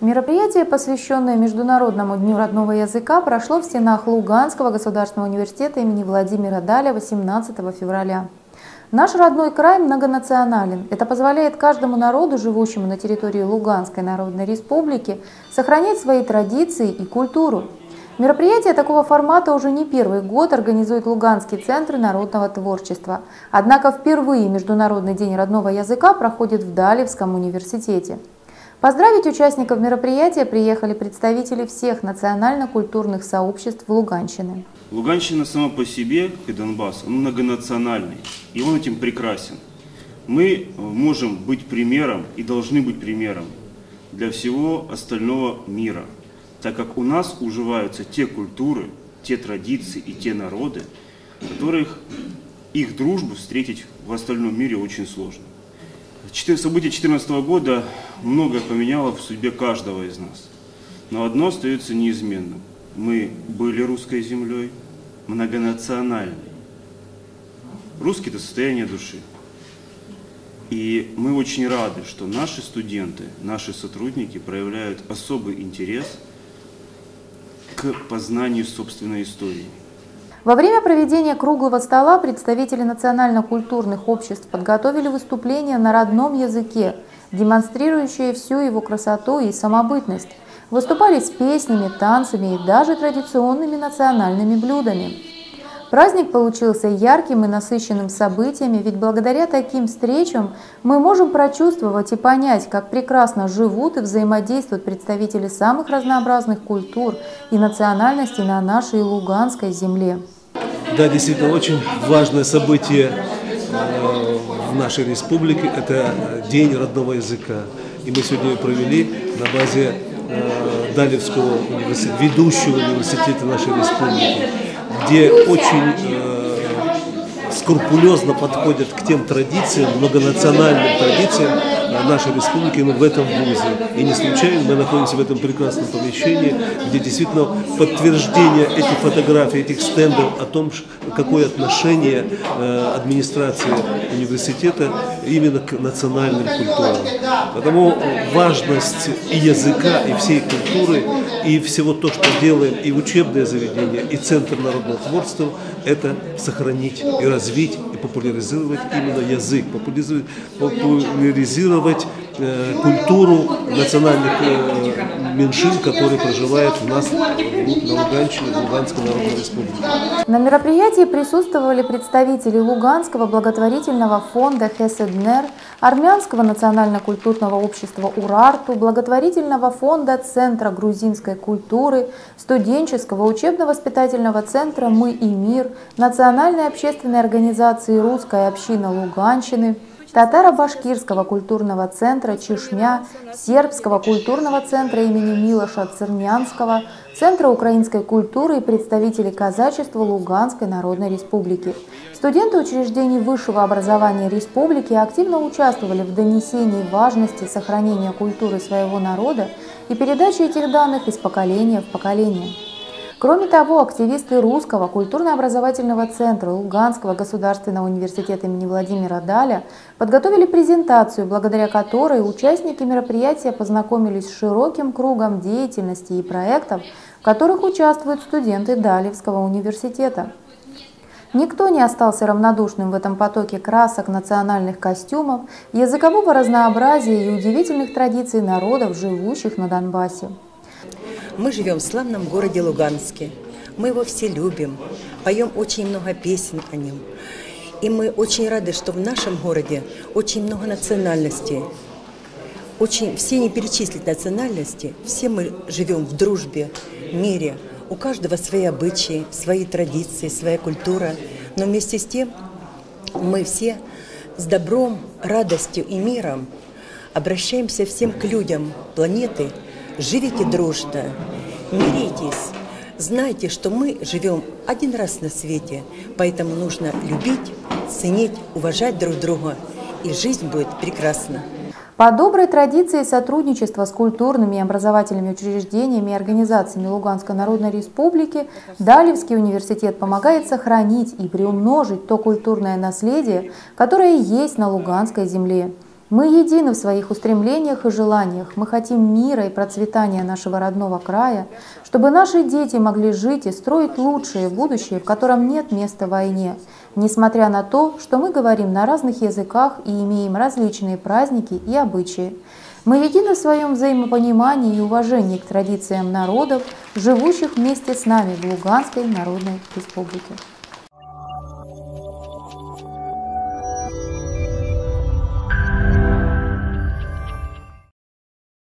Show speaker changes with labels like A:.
A: Мероприятие, посвященное Международному дню родного языка, прошло в стенах Луганского государственного университета имени Владимира Даля 18 февраля. Наш родной край многонационален. Это позволяет каждому народу, живущему на территории Луганской Народной Республики, сохранять свои традиции и культуру. Мероприятие такого формата уже не первый год организует Луганский центр народного творчества. Однако впервые Международный день родного языка проходит в Далевском университете. Поздравить участников мероприятия приехали представители всех национально-культурных сообществ Луганщины.
B: Луганщина сама по себе, и Донбасс, он многонациональный, и он этим прекрасен. Мы можем быть примером и должны быть примером для всего остального мира, так как у нас уживаются те культуры, те традиции и те народы, которых их дружбу встретить в остальном мире очень сложно. События 2014 года многое поменяло в судьбе каждого из нас. Но одно остается неизменным. Мы были русской землей, многонациональной. Русский – это состояние души. И мы очень рады, что наши студенты, наши сотрудники проявляют особый интерес к познанию собственной истории.
A: Во время проведения круглого стола представители национально-культурных обществ подготовили выступления на родном языке, демонстрирующие всю его красоту и самобытность. Выступали с песнями, танцами и даже традиционными национальными блюдами. Праздник получился ярким и насыщенным событиями, ведь благодаря таким встречам мы можем прочувствовать и понять, как прекрасно живут и взаимодействуют представители самых разнообразных культур и национальностей на нашей Луганской земле.
C: Да, действительно, очень важное событие э, в нашей республике – это День родного языка. И мы сегодня провели на базе э, Далевского университета, ведущего университета нашей республики где очень э, скрупулезно подходят к тем традициям, многонациональным традициям нашей республики, но в этом вузе. И не случайно мы находимся в этом прекрасном помещении, где действительно подтверждение этих фотографий, этих стендов о том, какое отношение э, администрации университета именно к национальным культурам. Потому важность и языка, и всей культуры, и всего то, что делаем, и учебное заведение, и Центр народного творчества, это сохранить и развить, и популяризировать именно язык, популяризировать, культуру национальных э, меньшин, которые проживают у нас на Луганщине, в Луганской Народной Республике.
A: На мероприятии присутствовали представители Луганского благотворительного фонда Хеседнер, Армянского национально-культурного общества Урарту, благотворительного фонда Центра грузинской культуры, студенческого учебно-воспитательного центра «Мы и мир», Национальной общественной организации «Русская община Луганщины», Татаро-Башкирского культурного центра Чешмя, Сербского культурного центра имени Милоша Цернянского, Центра украинской культуры и представители казачества Луганской Народной Республики. Студенты учреждений высшего образования республики активно участвовали в донесении важности сохранения культуры своего народа и передаче этих данных из поколения в поколение. Кроме того, активисты Русского культурно-образовательного центра Луганского государственного университета имени Владимира Даля подготовили презентацию, благодаря которой участники мероприятия познакомились с широким кругом деятельности и проектов, в которых участвуют студенты Далевского университета. Никто не остался равнодушным в этом потоке красок, национальных костюмов, языкового разнообразия и удивительных традиций народов, живущих на Донбассе.
D: Мы живем в славном городе Луганске. Мы его все любим, поем очень много песен о нем. И мы очень рады, что в нашем городе очень много национальностей. Очень, все не перечислить национальности, все мы живем в дружбе, мире. У каждого свои обычаи, свои традиции, своя культура. Но вместе с тем мы все с добром, радостью и миром обращаемся всем к людям планеты – живите дружно, миритесь. Знайте, что мы живем один раз на свете, поэтому нужно любить, ценить, уважать друг друга, и жизнь будет прекрасна.
A: По доброй традиции сотрудничества с культурными и образовательными учреждениями и организациями Луганской Народной Республики Далевский университет помогает сохранить и приумножить то культурное наследие, которое есть на Луганской земле. Мы едины в своих устремлениях и желаниях. Мы хотим мира и процветания нашего родного края, чтобы наши дети могли жить и строить лучшее будущее, в котором нет места войне, несмотря на то, что мы говорим на разных языках и имеем различные праздники и обычаи. Мы едины в своем взаимопонимании и уважении к традициям народов, живущих вместе с нами в Луганской Народной Республике.